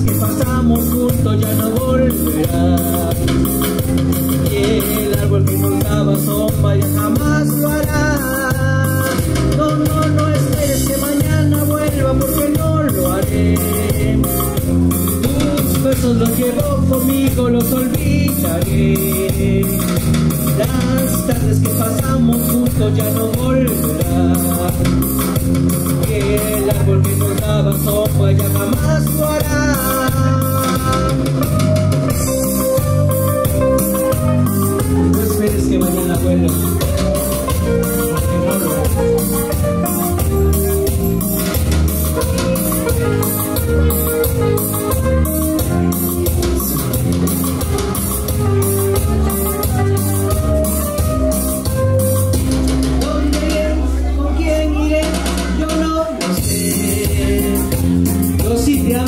tardes que pasamos juntos ya no volverán. Y el árbol que nos daba sombra ya jamás lo hará. No, no, no esperes que mañana vuelva porque no lo haré. Tus besos los llevo conmigo, los olvidaré. Las tardes que pasamos juntos ya no volverán. Que nos daba sombra ya jamás lo hará. No esperes que mañana vuelva.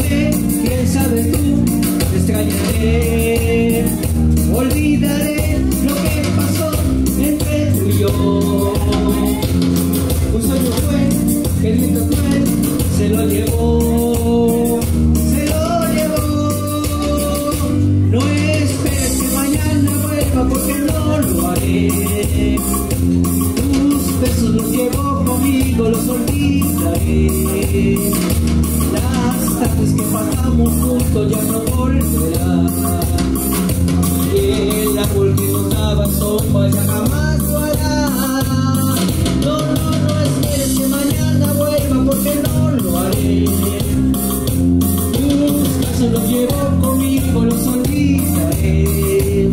Quién sabe tú, te extrañaré. Olvidaré lo que pasó entre tú y yo. Un sueño fue, que el viento cruel se lo llevó. Se lo llevó. No esperes que mañana vuelva porque no lo haré. Tus besos los llevo conmigo, los olvidaré. perderá y el árbol que nos daba sombra ya jamás lo hará no, no, no esperes que mañana vuelva porque no lo haré tus casos los llevo conmigo, los olvidaré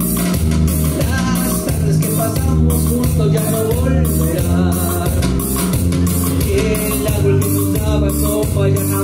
las tardes que pasamos juntos ya no volverán. El árbol que nos daba sombra ya jamás